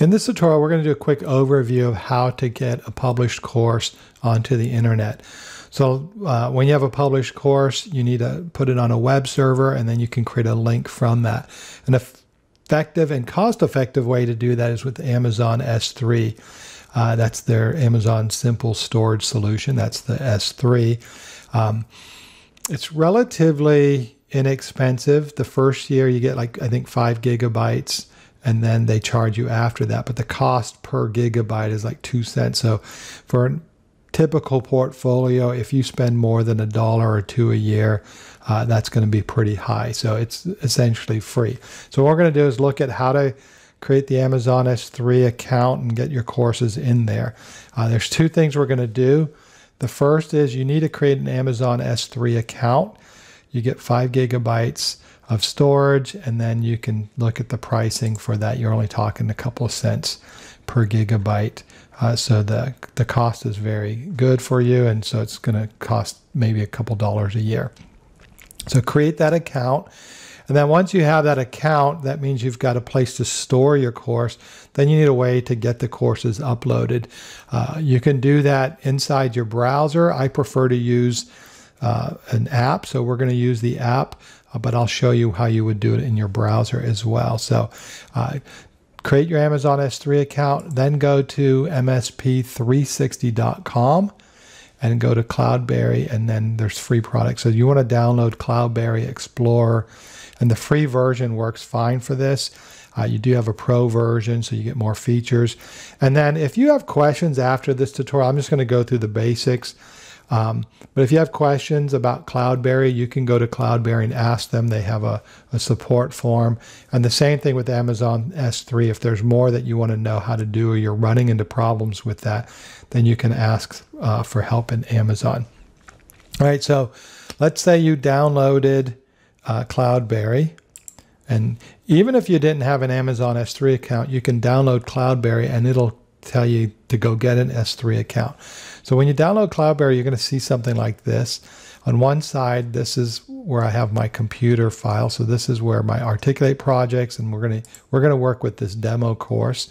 In this tutorial, we're going to do a quick overview of how to get a published course onto the internet. So uh, when you have a published course, you need to put it on a web server and then you can create a link from that. An effective and cost-effective way to do that is with Amazon S3. Uh, that's their Amazon Simple Storage Solution. That's the S3. Um, it's relatively inexpensive. The first year you get like, I think five gigabytes and then they charge you after that. But the cost per gigabyte is like two cents. So for a typical portfolio, if you spend more than a dollar or two a year, uh, that's going to be pretty high. So it's essentially free. So what we're going to do is look at how to create the Amazon S3 account and get your courses in there. Uh, there's two things we're going to do. The first is you need to create an Amazon S3 account. You get five gigabytes of storage, and then you can look at the pricing for that. You're only talking a couple of cents per gigabyte. Uh, so the, the cost is very good for you, and so it's going to cost maybe a couple dollars a year. So create that account. And then once you have that account, that means you've got a place to store your course. Then you need a way to get the courses uploaded. Uh, you can do that inside your browser. I prefer to use uh, an app, so we're going to use the app but I'll show you how you would do it in your browser as well. So uh, create your Amazon S3 account, then go to msp360.com and go to Cloudberry, and then there's free products. So you want to download Cloudberry Explorer, and the free version works fine for this. Uh, you do have a pro version, so you get more features. And then if you have questions after this tutorial, I'm just going to go through the basics. Um, but if you have questions about Cloudberry, you can go to Cloudberry and ask them. They have a, a, support form. And the same thing with Amazon S3. If there's more that you want to know how to do or you're running into problems with that, then you can ask uh, for help in Amazon. All right, so let's say you downloaded uh, Cloudberry. And even if you didn't have an Amazon S3 account, you can download Cloudberry and it'll tell you to go get an S3 account. So when you download Cloudberry, you're going to see something like this. On one side, this is where I have my computer file. So this is where my Articulate projects, and we're going to we're going to work with this demo course.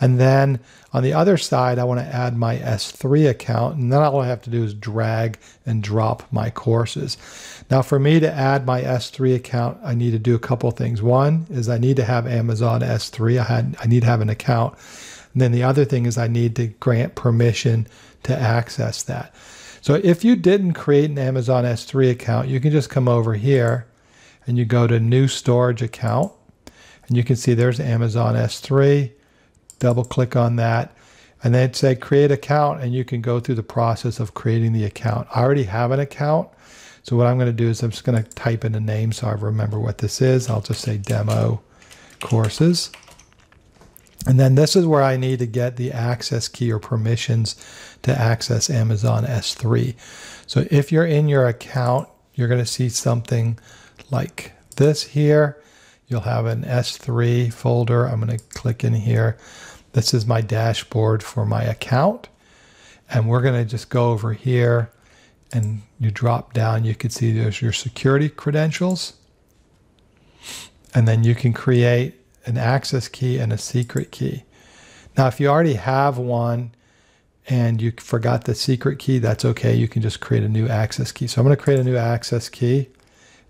And then on the other side, I want to add my S3 account, and then all I have to do is drag and drop my courses. Now, for me to add my S3 account, I need to do a couple things. One is I need to have Amazon S3. I had I need to have an account. And then the other thing is I need to grant permission to access that. So if you didn't create an Amazon S3 account, you can just come over here and you go to new storage account and you can see there's Amazon S3. Double click on that and then say create account and you can go through the process of creating the account. I already have an account. So what I'm going to do is I'm just going to type in a name so I remember what this is. I'll just say demo courses. And then this is where I need to get the access key or permissions to access Amazon S3. So if you're in your account, you're going to see something like this here. You'll have an S3 folder. I'm going to click in here. This is my dashboard for my account. And we're going to just go over here and you drop down. You can see there's your security credentials. And then you can create an access key and a secret key. Now, if you already have one and you forgot the secret key, that's okay. You can just create a new access key. So I'm going to create a new access key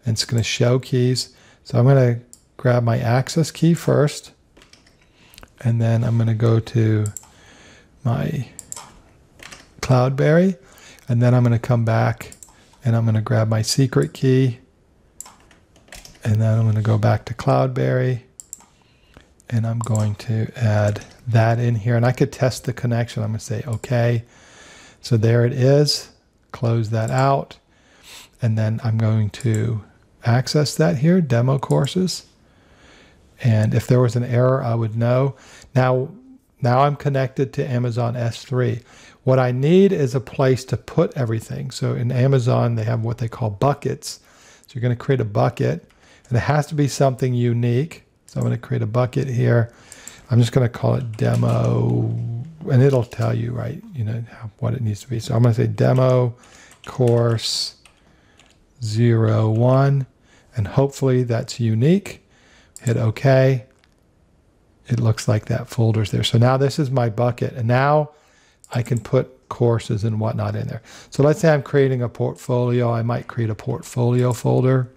and it's going to show keys. So I'm going to grab my access key first and then I'm going to go to my Cloudberry and then I'm going to come back and I'm going to grab my secret key and then I'm going to go back to Cloudberry and I'm going to add that in here. And I could test the connection. I'm going to say, okay. So there it is. Close that out. And then I'm going to access that here, demo courses. And if there was an error, I would know. Now, now I'm connected to Amazon S3. What I need is a place to put everything. So in Amazon, they have what they call buckets. So you're going to create a bucket, and it has to be something unique. So I'm going to create a bucket here. I'm just going to call it demo, and it'll tell you, right, you know, what it needs to be. So I'm going to say demo course 01, and hopefully that's unique. Hit OK. it looks like that folder's there. So now this is my bucket and now I can put courses and whatnot in there. So let's say I'm creating a portfolio. I might create a portfolio folder.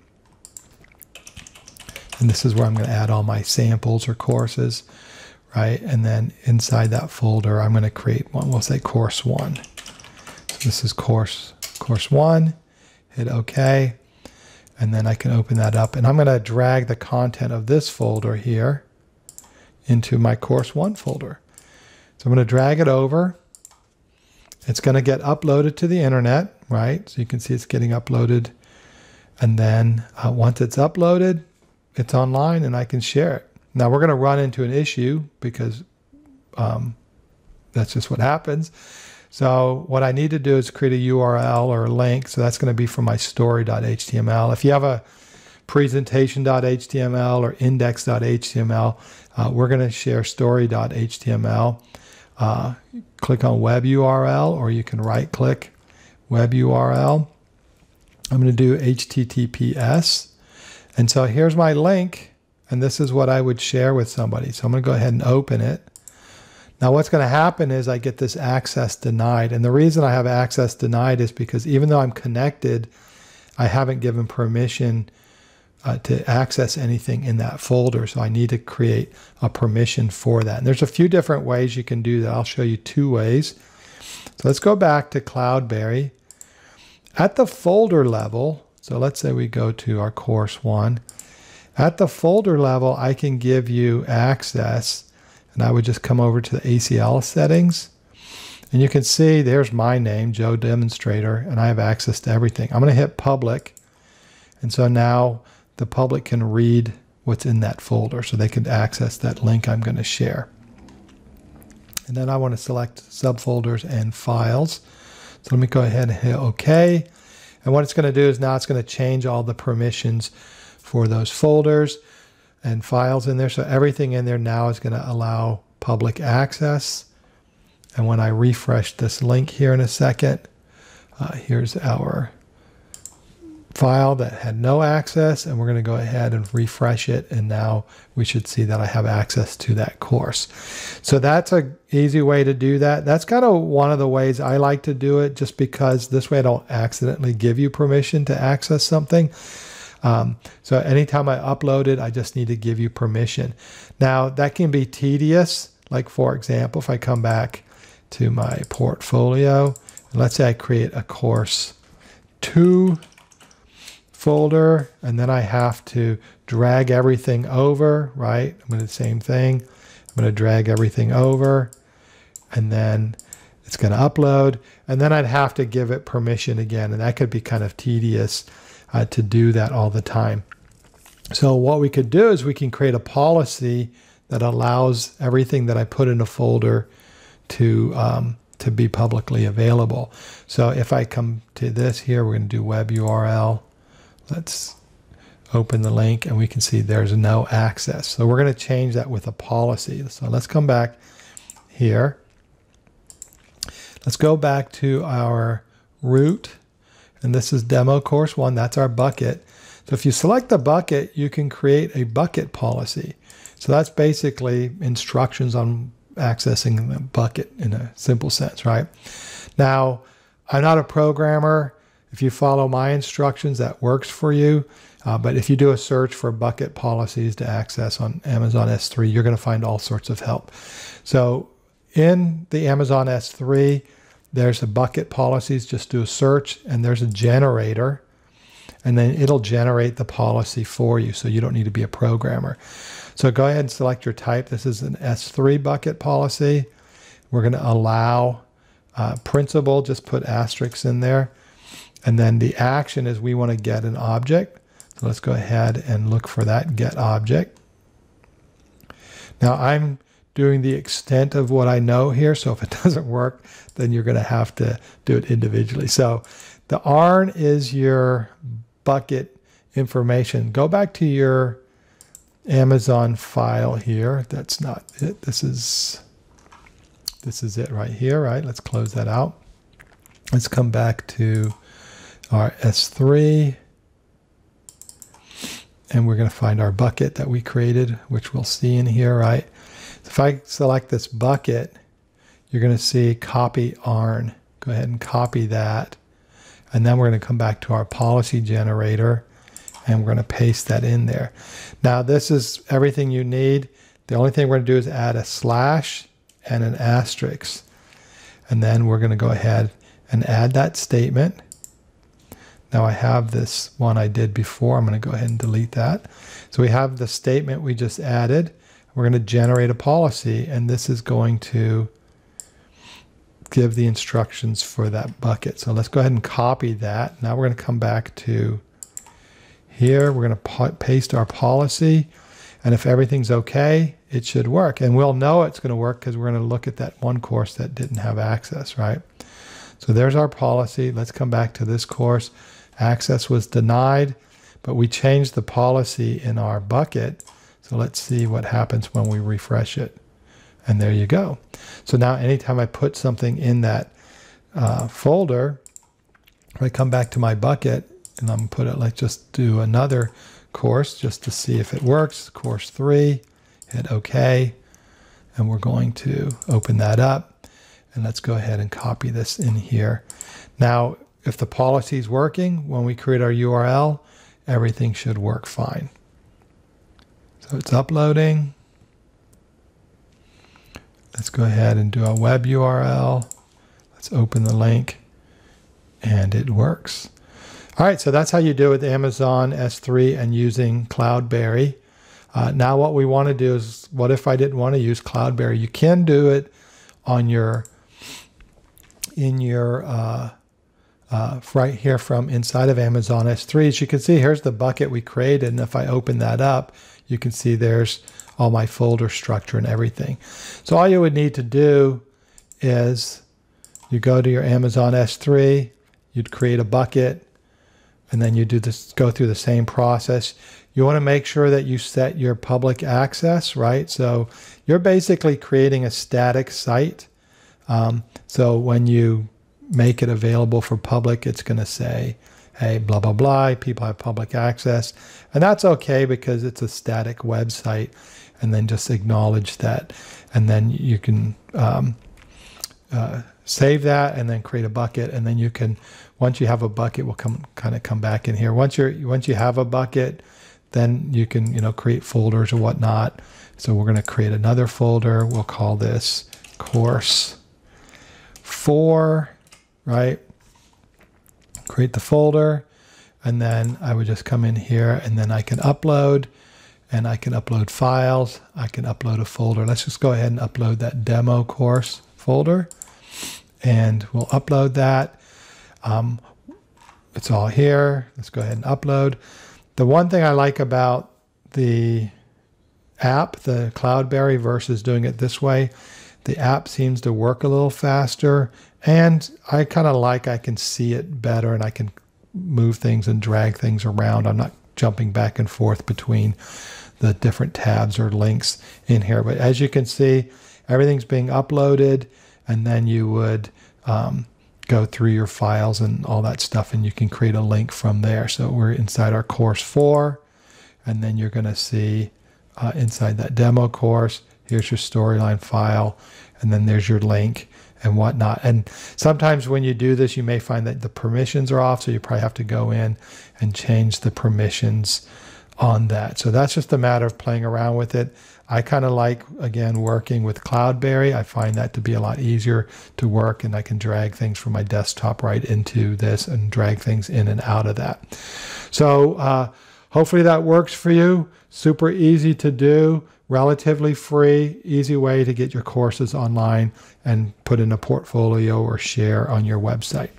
And this is where I'm going to add all my samples or courses, right? And then inside that folder, I'm going to create one. We'll say course one. So this is course, course one. Hit OK. And then I can open that up. And I'm going to drag the content of this folder here into my course one folder. So I'm going to drag it over. It's going to get uploaded to the internet, right? So you can see it's getting uploaded. And then uh, once it's uploaded, it's online and I can share it. Now we're going to run into an issue because um, that's just what happens. So what I need to do is create a URL or a link. So that's going to be for my story.html. If you have a presentation.html or index.html, uh, we're going to share story.html. Uh, click on web URL or you can right click web URL. I'm going to do HTTPS. And so here's my link, and this is what I would share with somebody. So I'm going to go ahead and open it. Now what's going to happen is I get this access denied. And the reason I have access denied is because even though I'm connected, I haven't given permission uh, to access anything in that folder. So I need to create a permission for that. And there's a few different ways you can do that. I'll show you two ways. So let's go back to Cloudberry. At the folder level, so let's say we go to our course one. At the folder level, I can give you access and I would just come over to the ACL settings and you can see there's my name, Joe Demonstrator, and I have access to everything. I'm going to hit public. And so now the public can read what's in that folder so they can access that link I'm going to share. And then I want to select subfolders and files. So let me go ahead and hit OK. And what it's going to do is now it's going to change all the permissions for those folders and files in there. So everything in there now is going to allow public access. And when I refresh this link here in a second, uh, here's our file that had no access and we're going to go ahead and refresh it and now we should see that I have access to that course. So that's a easy way to do that. That's kind of one of the ways I like to do it just because this way I don't accidentally give you permission to access something. Um, so anytime I upload it, I just need to give you permission. Now that can be tedious. Like for example, if I come back to my portfolio, let's say I create a course two folder and then I have to drag everything over, right? I'm going to same thing. I'm going to drag everything over and then it's going to upload and then I'd have to give it permission again and that could be kind of tedious uh, to do that all the time. So what we could do is we can create a policy that allows everything that I put in a folder to um, to be publicly available. So if I come to this here, we're going to do web URL Let's open the link and we can see there's no access. So we're going to change that with a policy. So let's come back here. Let's go back to our root. And this is demo course one. That's our bucket. So if you select the bucket, you can create a bucket policy. So that's basically instructions on accessing the bucket in a simple sense, right? Now, I'm not a programmer. If you follow my instructions, that works for you. Uh, but if you do a search for bucket policies to access on Amazon S3, you're going to find all sorts of help. So in the Amazon S3, there's a bucket policies. Just do a search, and there's a generator, and then it'll generate the policy for you. So you don't need to be a programmer. So go ahead and select your type. This is an S3 bucket policy. We're going to allow uh, principal, just put asterisks in there. And then the action is we want to get an object. So let's go ahead and look for that get object. Now I'm doing the extent of what I know here. So if it doesn't work, then you're going to have to do it individually. So the ARN is your bucket information. Go back to your Amazon file here. That's not it. This is this is it right here, right? Let's close that out. Let's come back to our S3. And we're going to find our bucket that we created, which we'll see in here, right? If I select this bucket, you're going to see copy ARN. Go ahead and copy that. And then we're going to come back to our policy generator and we're going to paste that in there. Now this is everything you need. The only thing we're going to do is add a slash and an asterisk. And then we're going to go ahead and add that statement. Now I have this one I did before. I'm going to go ahead and delete that. So we have the statement we just added. We're going to generate a policy and this is going to give the instructions for that bucket. So let's go ahead and copy that. Now we're going to come back to here. We're going to paste our policy. And if everything's okay, it should work. And we'll know it's going to work because we're going to look at that one course that didn't have access, right? So there's our policy. Let's come back to this course. Access was denied, but we changed the policy in our bucket. So let's see what happens when we refresh it. And there you go. So now anytime I put something in that uh, folder, I come back to my bucket and I'm put it, let's just do another course just to see if it works. Course three, hit OK. And we're going to open that up. And let's go ahead and copy this in here. Now, if the policy is working, when we create our URL, everything should work fine. So it's uploading. Let's go ahead and do a web URL. Let's open the link and it works. All right, so that's how you do it with Amazon S3 and using Cloudberry. Uh, now what we want to do is, what if I didn't want to use Cloudberry? You can do it on your, in your, uh, uh, right here from inside of Amazon S3. As you can see, here's the bucket we created. And if I open that up, you can see there's all my folder structure and everything. So all you would need to do is you go to your Amazon S3, you'd create a bucket, and then you do this, go through the same process. You want to make sure that you set your public access, right? So you're basically creating a static site. Um, so when you make it available for public, it's going to say, hey, blah, blah, blah, people have public access. And that's okay because it's a static website and then just acknowledge that. And then you can um, uh, save that and then create a bucket. And then you can, once you have a bucket, we'll come kind of come back in here. Once you're, once you have a bucket, then you can, you know, create folders or whatnot. So we're going to create another folder. We'll call this course four, right? Create the folder. And then I would just come in here and then I can upload and I can upload files. I can upload a folder. Let's just go ahead and upload that demo course folder and we'll upload that. Um, it's all here. Let's go ahead and upload. The one thing I like about the app, the Cloudberry versus doing it this way, the app seems to work a little faster and I kind of like I can see it better and I can move things and drag things around. I'm not jumping back and forth between the different tabs or links in here. But as you can see, everything's being uploaded and then you would um, go through your files and all that stuff and you can create a link from there. So we're inside our course four and then you're going to see uh, inside that demo course, here's your storyline file and then there's your link and whatnot. And sometimes when you do this, you may find that the permissions are off. So you probably have to go in and change the permissions on that. So that's just a matter of playing around with it. I kind of like, again, working with Cloudberry. I find that to be a lot easier to work and I can drag things from my desktop right into this and drag things in and out of that. So uh, hopefully that works for you. Super easy to do, relatively free, easy way to get your courses online and put in a portfolio or share on your website.